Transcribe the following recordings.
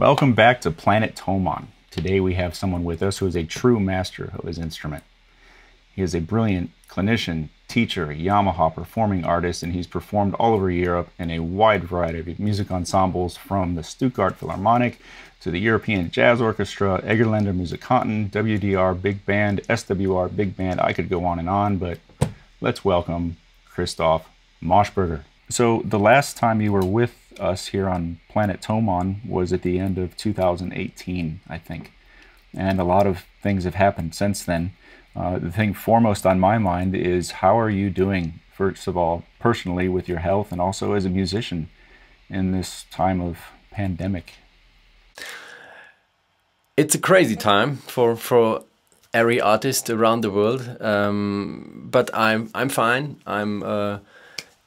Welcome back to Planet Thomann. Today we have someone with us who is a true master of his instrument. He is a brilliant clinician, teacher, Yamaha performing artist, and he's performed all over Europe in a wide variety of music ensembles from the Stuttgart Philharmonic to the European Jazz Orchestra, Egerländer Musikanten, WDR Big Band, SWR Big Band. I could go on and on, but let's welcome Christoph Moschberger. So the last time you were with us here on Planet Thomann was at the end of 2018, I think. And a lot of things have happened since then. Uh, the thing foremost on my mind is how are you doing, first of all, personally with your health and also as a musician in this time of pandemic? It's a crazy time for, for every artist around the world, um, but I'm, I'm fine. I'm uh,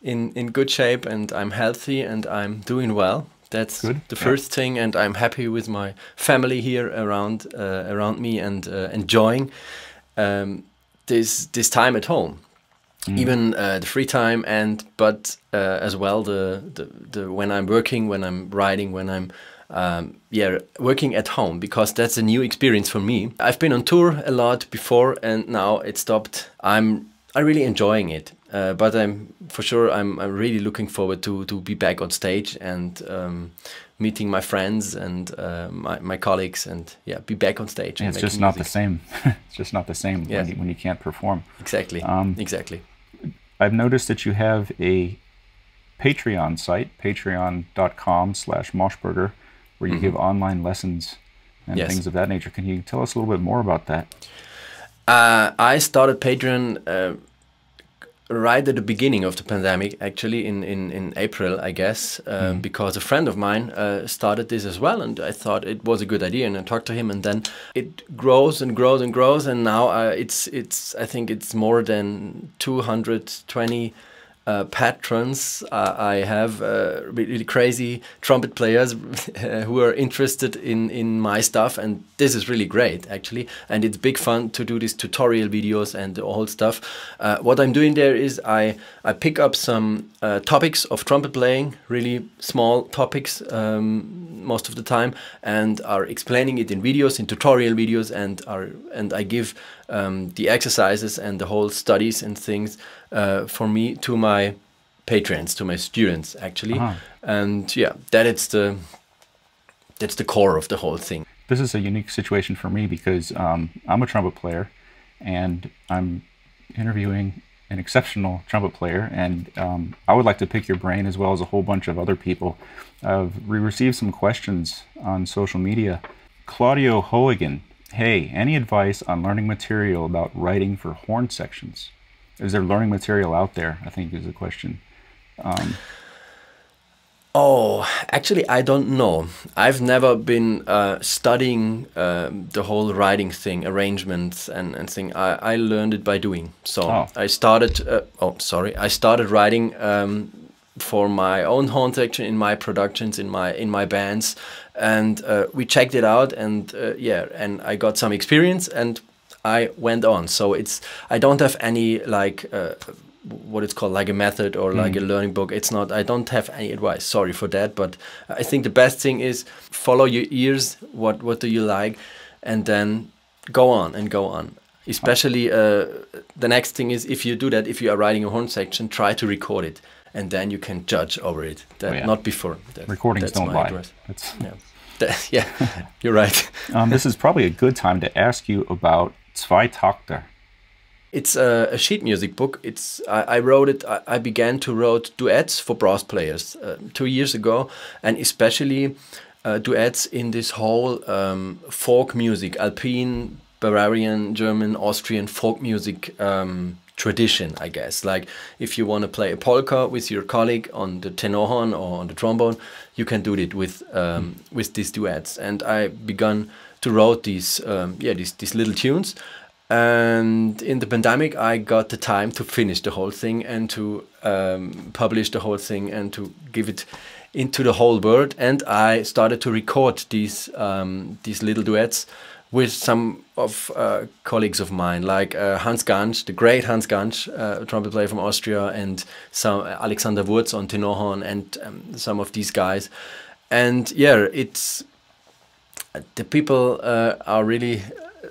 in in good shape and I'm healthy and I'm doing well. That's good. the yeah. first thing, and I'm happy with my family here around uh, around me and uh, enjoying um, this this time at home. Mm. Even uh, the free time, and but uh, as well the, the the when I'm working, when I'm writing, when I'm um, yeah, working at home because that's a new experience for me. I've been on tour a lot before and now it stopped. I'm I'm really enjoying it. Uh, but I'm for sure I'm, I'm really looking forward to to be back on stage and um, meeting my friends and uh, my, my colleagues and yeah be back on stage. Yeah, it's just not the same. it's just not the same when, you, when you can't perform. Exactly. Um, exactly. I've noticed that you have a Patreon site, patreon.com/slash Moschberger, where you mm -hmm. give online lessons and yes. things of that nature. Can you tell us a little bit more about that? Uh, I started Patreon uh, right at the beginning of the pandemic, actually in, in, in April, I guess, um, mm. because a friend of mine uh, started this as well, and I thought it was a good idea, and I talked to him, and then it grows and grows and grows, and now uh, it's it's I think it's more than two hundred twenty uh, patrons. Uh, I have uh, really crazy trumpet players who are interested in, in my stuff, and this is really great actually. And it's big fun to do these tutorial videos and all stuff. Uh, what I'm doing there is I, I pick up some uh, topics of trumpet playing, really small topics um, most of the time, and are explaining it in videos, in tutorial videos, and are and I give um, the exercises and the whole studies and things uh, for me to my patrons, to my students actually, uh -huh. and yeah, that it's the that's the core of the whole thing. This is a unique situation for me because um, I'm a trumpet player, and I'm interviewing an exceptional trumpet player, and um, I would like to pick your brain as well as a whole bunch of other people. Uh, we received some questions on social media. Claudio Hoigan Hey, any advice on learning material about writing for horn sections? Is there learning material out there? I think is the question. Um, oh, actually, I don't know. I've never been uh, studying uh, the whole writing thing, arrangements and, and thing. I, I learned it by doing. So oh. I started, uh, oh, sorry, I started writing um, for my own horn section in my productions in my in my bands. And uh, we checked it out and uh, yeah and i got some experience and i went on. So it's i don't have any like uh, what it's called like a method or like mm. a learning book. It's not i don't have any advice. Sorry for that but i think the best thing is follow your ears what what do you like and then go on and go on especially uh, the next thing is if you do that if you are writing a horn section try to record it and then you can judge over it. That, oh, yeah. Not before. That, Recordings don't lie. yeah, that, yeah you're right. um, this is probably a good time to ask you about Zwei Zweitakter. It's a, a, sheet music book. It's I, I wrote it. I, I, began to write duets for brass players uh, two years ago, and especially uh, duets in this whole um, folk music, Alpine, Bavarian, German, Austrian folk music um, tradition, I guess. Like if you want to play a polka with your colleague on the tenor horn or on the trombone, you can do it with um, with these duets. And I began to write these um, yeah these these little tunes. And in the pandemic, I got the time to finish the whole thing and to um, publish the whole thing and to give it into the whole world. And I started to record these um, these little duets with some of uh, colleagues of mine, like uh, Hans Gansch, the great Hans Gansch, uh, trumpet player from Austria, and some uh, Alexander Wurz on tenor horn, and um, some of these guys. And yeah, it's the people uh, are really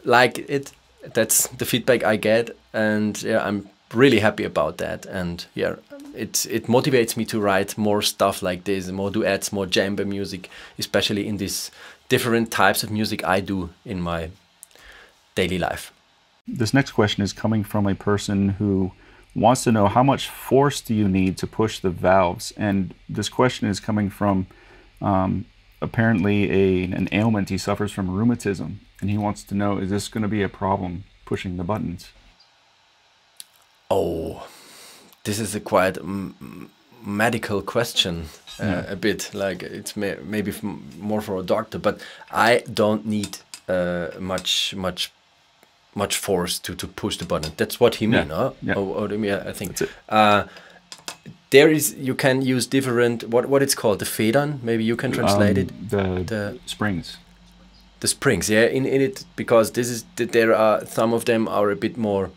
like it. That's the feedback I get, and yeah, I'm really happy about that. And yeah, it it motivates me to write more stuff like this, more duets, more djembe music, especially in these different types of music I do in my daily life. This next question is coming from a person who wants to know how much force do you need to push the valves? And this question is coming from um, apparently a, an ailment. He suffers from rheumatism, and he wants to know is this going to be a problem pushing the buttons? Oh, this is a quite medical question, uh, yeah. a bit like it's may maybe more for a doctor, but I don't need uh, much much much force to, to push the button. That's what he mean, huh? Yeah. Or, or, yeah, I think. Uh, there is you can use different what what it's called the Federn. Maybe you can translate um, it. The, the springs. The springs, yeah, in, in it because this is there are some of them are a bit more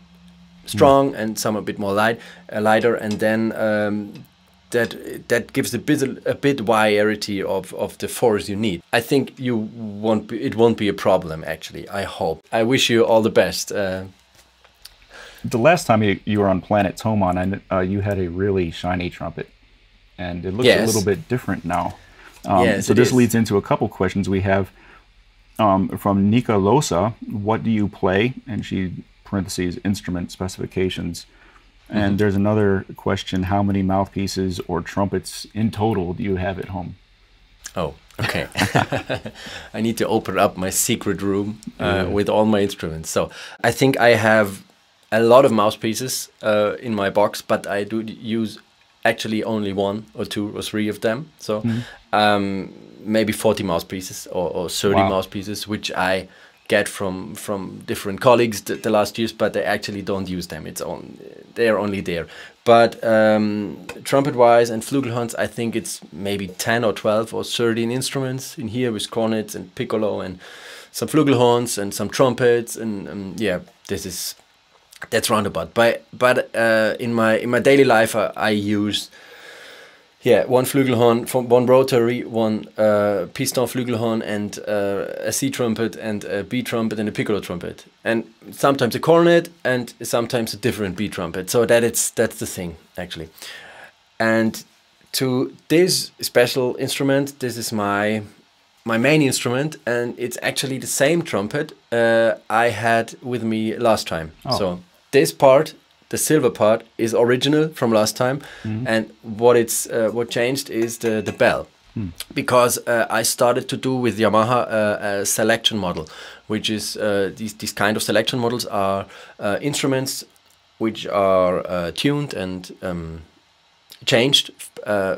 strong mm. and some a bit more light, uh, lighter, and then um, that that gives a bit a bit variety of, of the force you need. I think you won't be, it won't be a problem actually. I hope. I wish you all the best. Uh, the last time you, you were on Planet Thomann, uh, you had a really shiny trumpet, and it looks yes. a little bit different now. Um, yes, so this is. leads into a couple questions we have um, from Nika Losa. What do you play? And she parentheses instrument specifications. And mm-hmm. there's another question: How many mouthpieces or trumpets in total do you have at home? Oh, okay. I need to open up my secret room uh, yeah. with all my instruments. So I think I have a lot of mouthpieces uh, in my box, but I do use actually only one or two or three of them. So mm-hmm. um, maybe 40 mouthpieces or, or 30 wow. mouthpieces, which I get from from different colleagues the, the, last years, but they actually don't use them. It's on they're only there. But um, trumpet wise and flugelhorns, I think it's maybe ten or twelve or thirteen instruments in here with cornets and piccolo and some flugelhorns and some trumpets and um, yeah, this is that's roundabout. But but uh, in my in my daily life, I, I use yeah, one flugelhorn, from one rotary, one uh, piston flugelhorn, and uh, a C trumpet, and a B trumpet, and a piccolo trumpet, and sometimes a cornet, and sometimes a different B trumpet. So that it's that's the thing actually. And to this special instrument, this is my my main instrument, and it's actually the same trumpet uh, I had with me last time. Oh. So this part the silver part is original from last time, mm. and what it's uh, what changed is the the bell. Mm. Because uh, I started to do with Yamaha uh, a selection model, which is uh, these these kind of selection models are uh, instruments which are uh, tuned and um, changed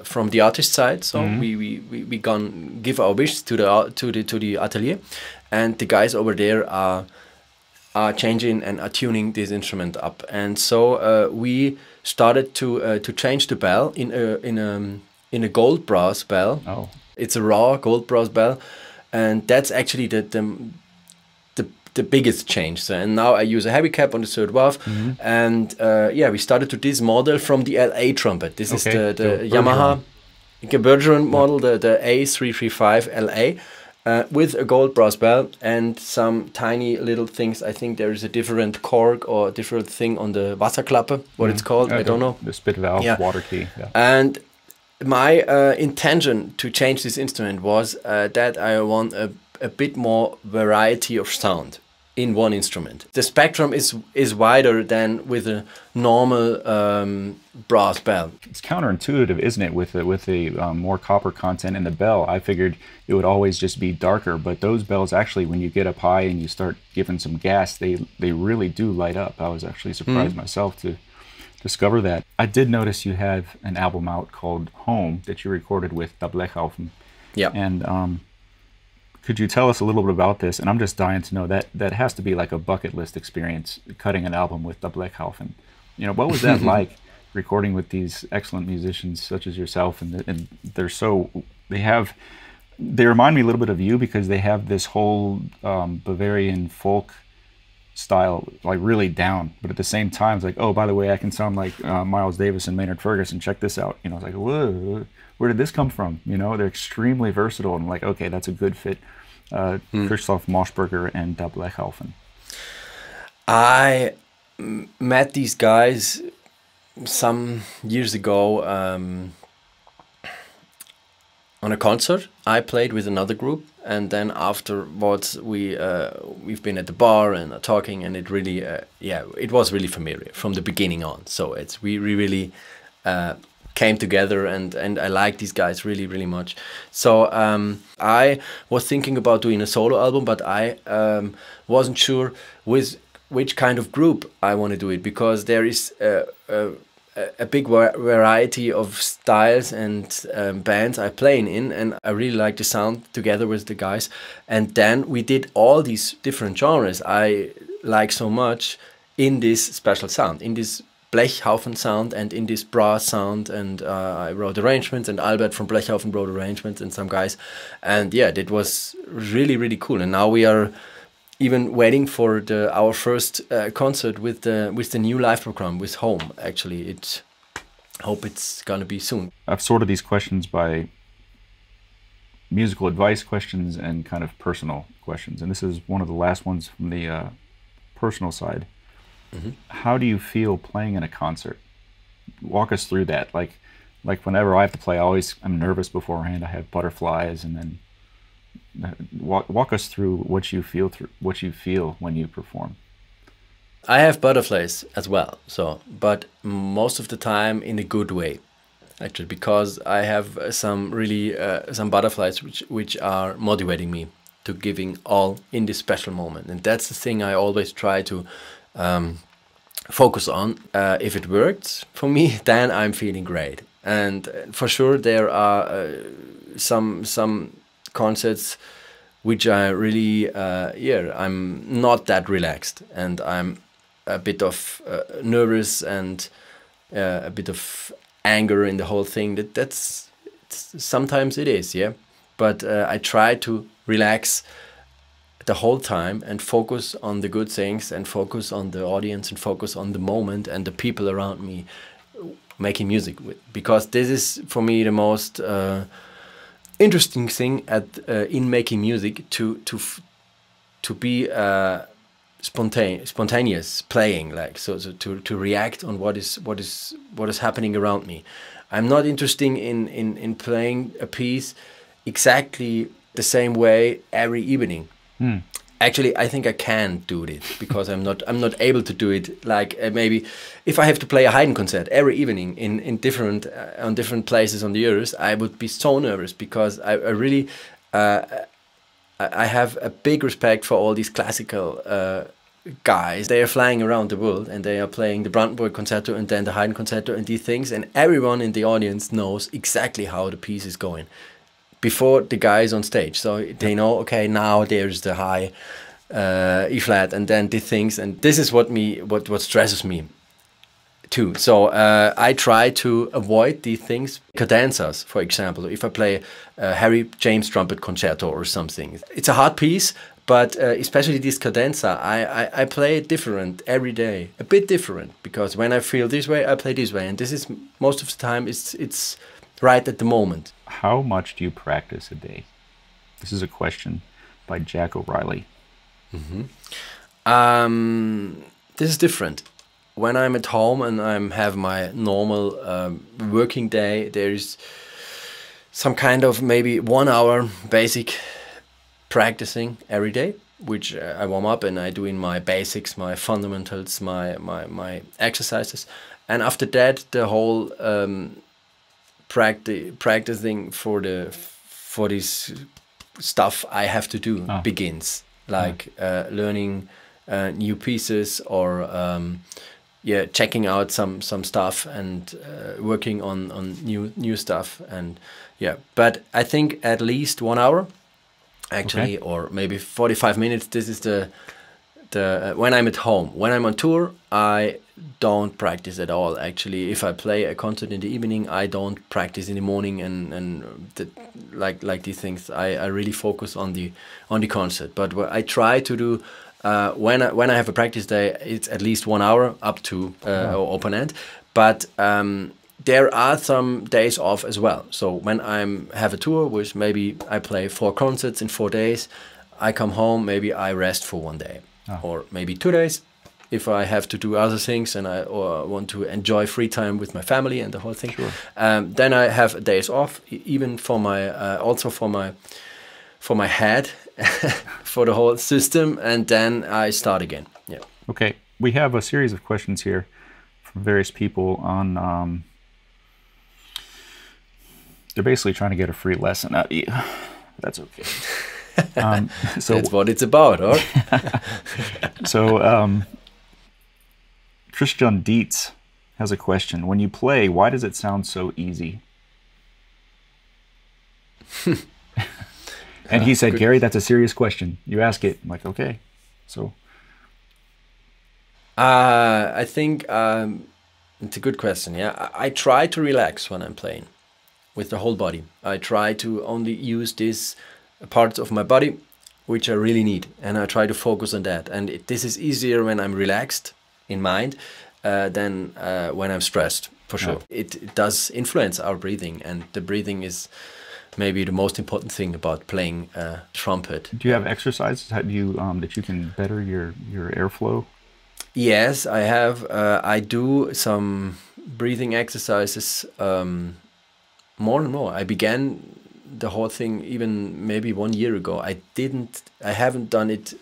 from the artist side. So mm. we we we we gonna give our wish to the to the to the atelier, and the guys over there are are changing and are tuning this instrument up. And so uh, we started to uh, to change the bell in a in a in a gold brass bell. Oh, it's a raw gold brass bell, and that's actually the the the, the biggest change. So, and now I use a heavy cap on the third valve, mm -hmm. and uh, yeah, we started to this model from the LA trumpet. This okay. is the the, the Yamaha. Bergeron model, the, the 8335 LA, uh, with a gold brass bell and some tiny little things. I think there is a different cork or a different thing on the Wasserklappe, what mm. it's called. I don't know. The spit valve, yeah. water key. Yeah. And my uh, intention to change this instrument was uh, that I want a, a bit more variety of sound in one instrument. The spectrum is is wider than with a normal um, brass bell. It's counterintuitive, isn't it? With the, with the um, more copper content in the bell, I figured it would always just be darker. But those bells actually, when you get up high and you start giving some gas, they they really do light up. I was actually surprised mm. myself to discover that. I did notice you have an album out called Home that you recorded with the Blechhauf'n. Yeah. And um, could you tell us a little bit about this? And I'm just dying to know that that has to be like a bucket list experience, cutting an album with the Blechhauf'n. You know, what was that like recording with these excellent musicians such as yourself? And, and they're so, they have, they remind me a little bit of you because they have this whole um, Bavarian folk style like really down but at the same time it's like oh by the way i can sound like uh, miles davis and maynard ferguson check this out you know it's like whoa where did this come from you know they're extremely versatile and like okay that's a good fit uh, Christoph Moschberger and Da Blechhauf'n? I met these guys some years ago um, on a concert. I played with another group, and then afterwards we uh, we've been at the bar and talking, and it really uh, yeah it was really familiar from the beginning on. So it's we, we really uh, came together, and and I like these guys really really much. So um, I was thinking about doing a solo album, but I um, wasn't sure with which kind of group I want to do it because there is a, a, a big variety of styles and um, bands I play in, and I really like the sound together with the guys. And then we did all these different genres I like so much in this special sound, in this Blechhauf'n sound and in this brass sound. And uh, I wrote arrangements, and Albert from Blechhauf'n wrote arrangements, and some guys. And yeah, it was really, really cool. And now we are even waiting for the our first uh, concert with the with the new live program with Home. Actually, it hope it's gonna be soon. I've sorted these questions by musical advice questions and kind of personal questions, and this is one of the last ones from the uh, personal side. How do you feel playing in a concert? Walk us through that. Like, like whenever I have to play, I always I'm nervous beforehand. I have butterflies, and then uh, walk walk us through what you feel through what you feel when you perform. I have butterflies as well. So, but most of the time in a good way, actually, because I have some really uh, some butterflies which which are motivating me to giving all in this special moment, and that's the thing I always try to um, focus on. Uh, if it works for me, then I'm feeling great, and uh, for sure there are uh, some some concerts which I really uh, yeah I'm not that relaxed and I'm a bit of uh, nervous and uh, a bit of anger in the whole thing that that's sometimes it is yeah but I try to relax the whole time and focus on the good things and focus on the audience and focus on the moment and the people around me making music with. Because this is for me the most uh, interesting thing at uh, in making music to to to be uh, spontaneous spontaneous playing like so, so to to react on what is what is what is happening around me. I'm not interested in in in playing a piece exactly the same way every evening actually i think i can do it because i'm not i'm not able to do it like uh, maybe if i have to play a Haydn concert every evening in in different uh, on different places on the earth i would be so nervous because i, I really uh, I I have a big respect for all these classical uh, guys. They are flying around the world and they are playing the Brandenburg Concerto and then the Haydn Concerto and these things, and everyone in the audience knows exactly how the piece is going before the guys on stage. So they know, okay, now there's the high uh, E flat, and then the things, and this is what me what what stresses me too. So uh, I try to avoid these things. Cadenzas, for example, if I play a Harry James trumpet concerto or something, it's a hard piece. But uh, especially this cadenza, I, I, I play it different every day, a bit different, because when I feel this way, I play this way, and this is most of the time it's it's right at the moment. How much do you practice a day? This is a question by Jack O'Reilly. Um, this is different. When I'm at home and I'm have my normal um, working day, there is some kind of maybe one hour basic practicing every day, which uh, I warm up and I do in my basics, my fundamentals, my my my exercises, and after that the whole um, practice practicing for the for this stuff I have to do Ah. begins, like uh, learning uh, new pieces or um, yeah, checking out some some stuff and uh, working on on new new stuff and yeah. But I think at least one hour, actually, or maybe forty five minutes. This is the the uh, when I'm at home. When I'm on tour, I don't practice at all. Actually, if I play a concert in the evening, I don't practice in the morning and and the, like like these things. I, I really focus on the on the concert. But what I try to do. Uh, when I, when I have a practice day, it's at least one hour up to uh, or open end. But um, there are some days off as well. So when I'm have a tour, which maybe I play four concerts in four days, I come home, maybe I rest for one day Oh. or maybe two days if I have to do other things and I or want to enjoy free time with my family and the whole thing. Sure. Um, then I have days off, even for my uh, also for my for my head, for the whole system, and then I start again. Yeah. Okay, we have a series of questions here from various people on. Um, they're basically trying to get a free lesson out of you. That's okay. um, so, That's what it's about, or? so um, Christian Dietz has a question. When you play, why does it sound so easy? and he said, Gary, that's a serious question. You ask it. I'm like, okay. So, Uh, I think um, it's a good question. Yeah, I, I try to relax when I'm playing with the whole body. I try to only use these parts of my body which I really need, and I try to focus on that. And it, this is easier when I'm relaxed in mind uh, than uh, when I'm stressed. For sure, it, it does influence our breathing, and the breathing is maybe the most important thing about playing uh, trumpet. do you have exercises that you um, that you can better your your airflow? Yes, I have. Uh, I do some breathing exercises um, more and more. I began the whole thing even maybe one year ago. I didn't. I haven't done it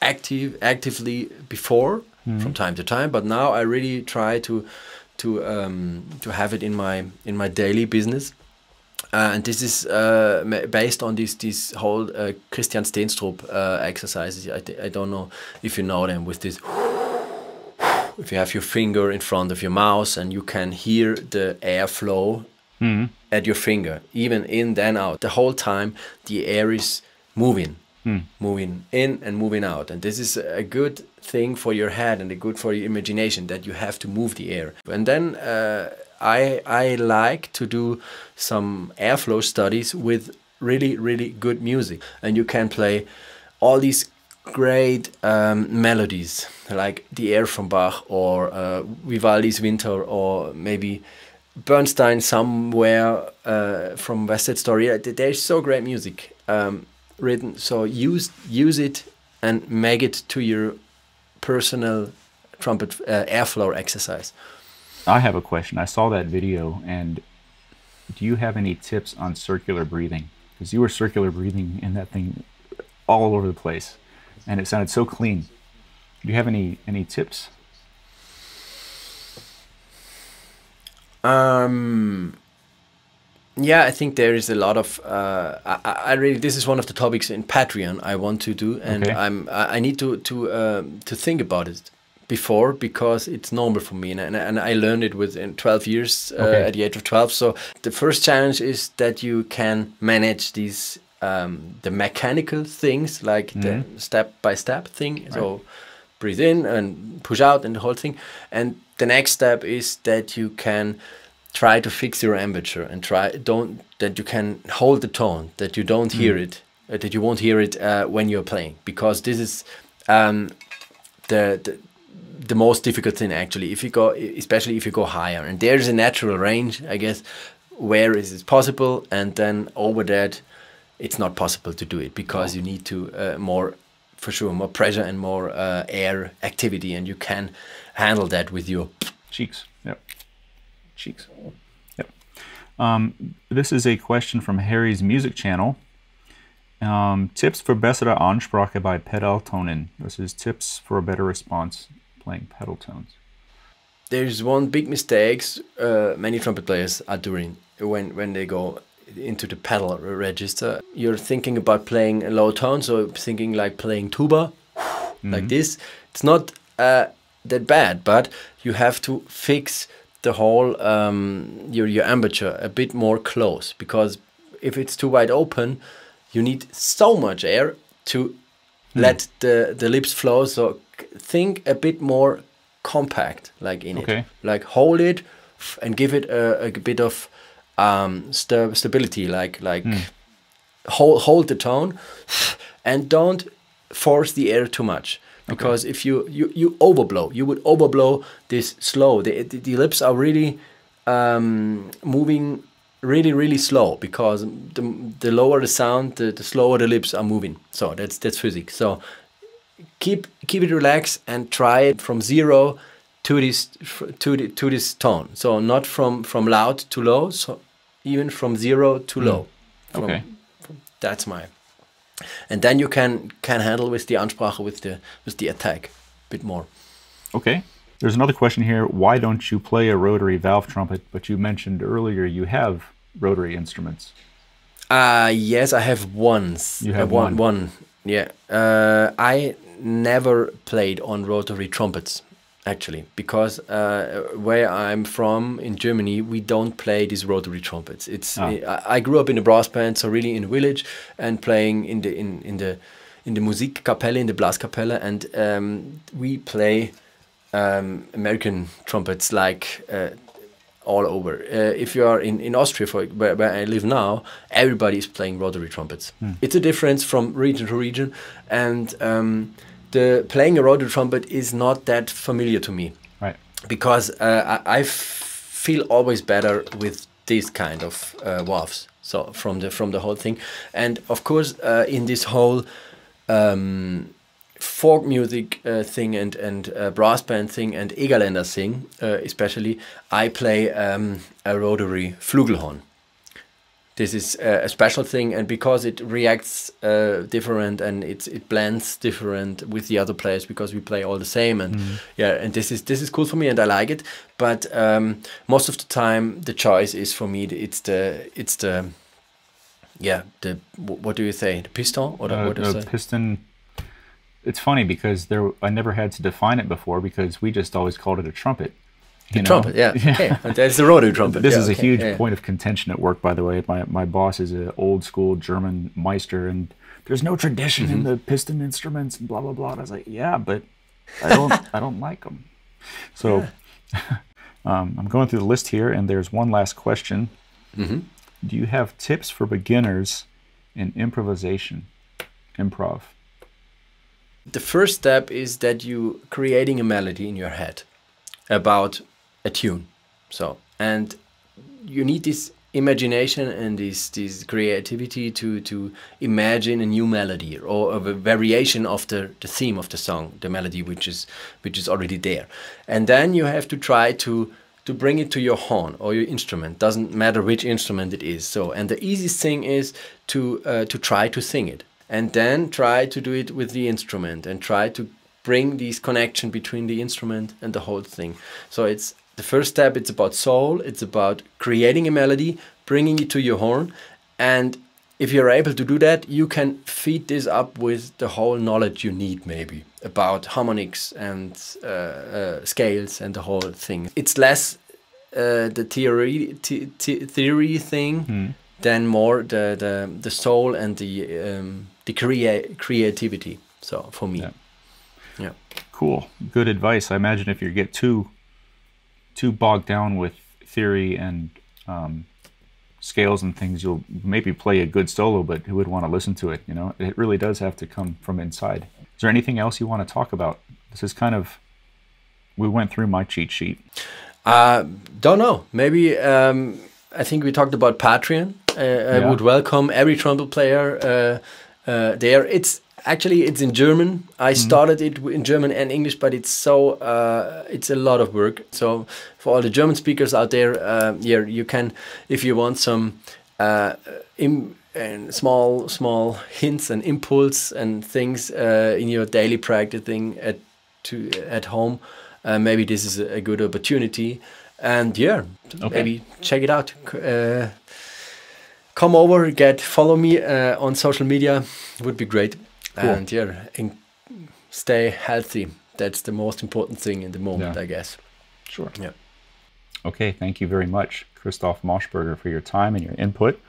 active actively before from time to time, but now I really try to to um, to have it in my in my daily business. Uh, and this is uh, based on this this whole uh, Kristian Steenstrup uh, exercises. I, I don't know if you know them with this if you have your finger in front of your mouth and you can hear the airflow at your finger, even in then out, the whole time the air is moving, moving in and moving out. And this is a good thing for your head and a good for your imagination that you have to move the air. And then uh, I I like to do some airflow studies with really really good music, and you can play all these great um, melodies like the air from Bach or uh, Vivaldi's Winter or maybe Bernstein somewhere uh, from West Side Story. Uh, th- There's so great music um, written. So use use it and make it to your personal trumpet uh, airflow exercise. I have a question. I saw that video, and do you have any tips on circular breathing? Because you were circular breathing in that thing all over the place, and it sounded so clean. Do you have any any tips? Um, yeah, I think there is a lot of. Uh, I, I really this is one of the topics in Patreon I want to do, and Okay. I'm I need to to um, to think about it before because it's normal for me, and and, and I learned it within 12 years uh, Okay. at the age of 12. So the first challenge is that you can manage these um, the mechanical things like the step by step thing. So breathe in and push out and the whole thing. And the next step is that you can try to fix your embouchure and try don't that you can hold the tone that you don't hear it uh, that you won't hear it uh, when you're playing because this is um, the, the the most difficult thing actually if you go especially if you go higher and there's a natural range i guess where is it possible and then over that it's not possible to do it because you need to uh, more for sure more pressure and more uh, air activity and you can handle that with your Cheeks. Yep. Cheeks. Yep. Um, this is a question from Harry's music channel. Um, tips for bessere Ansprache by pedal Pedaltonen. This is tips for a better response playing pedal tones. there's one big mistakes uh, many trumpet players are doing when when they go into the pedal register. You're thinking about playing a low tone, so thinking like playing tuba, like this. It's not uh, that bad, but you have to fix the whole um, your your embouchure a bit more close because if it's too wide open, you need so much air to let the the lips flow. So think a bit more compact, like in Okay. it, like hold it and give it a, a bit of um, sta- stability, like like hold hold the tone, and don't force the air too much. Because if you, you you overblow, you would overblow this slow. The, the, the lips are really um, moving really really slow because the, the lower the sound the, the slower the lips are moving so that's that's physics so keep keep it relaxed and try it from zero to this to the, to this tone so not from from loud to low so even from zero to Mm. low from, Okay. from- that's my and then you can can handle with the ansprache with the with the attack a bit more Okay. There's another question here. Why don't you play a rotary valve trumpet? But you mentioned earlier you have rotary instruments. Uh yes, I have once. You have uh, one. one. One. Yeah. Uh, I never played on rotary trumpets actually because uh, where I'm from in Germany, we don't play these rotary trumpets. It's Ah. I, I grew up in a brass band, so really in a village and playing in the in in the in the Musikkapelle, in the Blaskapelle, and um, we play um, American trumpets like uh, all over. Uh, if you are in, in Austria, for where, where I live now, everybody is playing rotary trumpets. It's a difference from region to region, and um, the playing a rotary trumpet is not that familiar to me Right. because uh, I, I feel always better with this kind of uh, valves. So from the from the whole thing, and of course uh, in this whole um, folk music uh, thing and and uh, brass band thing and Egerländer thing, uh, especially, I play um, a rotary flugelhorn. This is uh, a special thing, and because it reacts uh, different and it it blends different with the other players because we play all the same, and yeah, and this is this is cool for me and I like it. But um, most of the time, the choice is for me. It's the it's the yeah the what do you say the piston or the, Uh, what is a it? piston. It's funny because there I never had to define it before because we just always called it a trumpet. You know? trumpet? Yeah. And That's the rotary trumpet. This yeah, is a okay, huge yeah. point of contention at work, by the way. My my boss is an old school German Meister, and there's no tradition Mm-hmm. in the piston instruments and blah blah blah. And I was like, yeah, but I don't I don't like them. So um, I'm going through the list here, and there's one last question. Mm-hmm. Do you have tips for beginners in improvisation, improv? the first step is that you creating a melody in your head about a tune so and you need this imagination and this this creativity to to imagine a new melody or a variation of the the theme of the song the melody which is which is already there. And then you have to try to to bring it to your horn or your instrument. Doesn't matter which instrument it is. So and the easiest thing is to uh, to try to sing it. And then try to do it with the instrument and try to bring this connection between the instrument and the whole thing. So it's the first step it's about soul it's about creating a melody bringing it to your horn and if you're able to do that you can feed this up with the whole knowledge you need maybe about harmonics and uh, uh, scales and the whole thing. It's less uh, the theory theory thing than more the, the the soul and the um, the crea- creativity so for me. Yeah. yeah. Cool, good advice. I imagine if you get too too bogged down with theory and um, scales and things, you'll maybe play a good solo, but who would want to listen to it? You know, it really does have to come from inside. Is there anything else you want to talk about? This is kind of we went through my cheat sheet. Uh, don't know. Maybe um, I think we talked about Patreon. Uh, I Yeah. would welcome every trumpet player uh, uh, there. It's actually it's in German. I started it in German and English, but it's so uh, it's a lot of work. So for all the German speakers out there, uh, yeah, you can if you want some. Uh, and small small hints and impulse and things uh, in your daily practicing at to at home uh, maybe this is a, a good opportunity and yeah Okay. maybe check it out uh, come over get follow me uh, on social media would be great Cool. and yeah and stay healthy that's the most important thing in the moment Yeah. i guess Sure. yeah Okay, thank you very much, Christoph Moschberger, for your time and your input.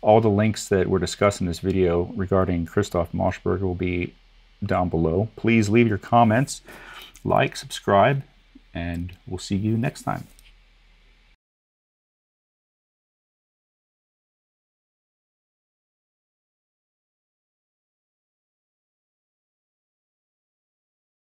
All the links that were discussed in this video regarding Christoph Moschberger will be down below. Please leave your comments, like, subscribe, and we'll see you next time.